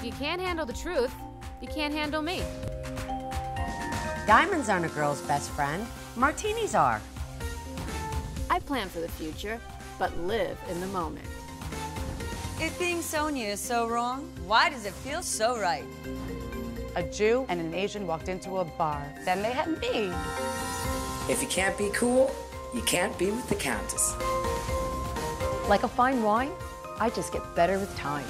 If you can't handle the truth, you can't handle me. Diamonds aren't a girl's best friend. Martinis are. I plan for the future, but live in the moment. If being Sonja is so wrong, why does it feel so right? A Jew and an Asian walked into a bar. Then they had me. If you can't be cool, you can't be with the Countess. Like a fine wine, I just get better with time.